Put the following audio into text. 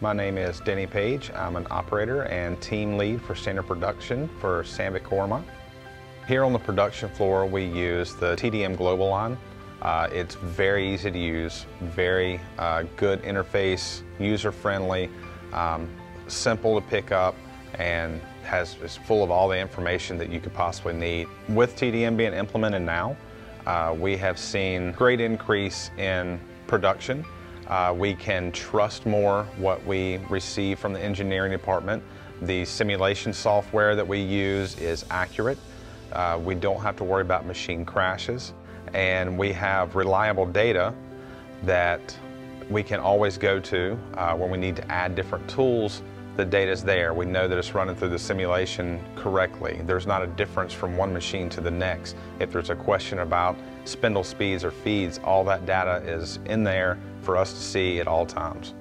My name is Denny Page. I'm an operator and team lead for standard production for Sandvik Coromant. Here on the production floor, we use the TDM Global line. Uh, it's very easy to use, very uh, good interface, user-friendly, um, simple to pick up, and has is full of all the information that you could possibly need. With TDM being implemented now, uh, we have seen great increase in production. Uh, we can trust more what we receive from the engineering department. The simulation software that we use is accurate. Uh, we don't have to worry about machine crashes. And we have reliable data that we can always go to uh, when we need to add different tools the data's there. We know that it's running through the simulation correctly. There's not a difference from one machine to the next. If there's a question about spindle speeds or feeds, all that data is in there for us to see at all times.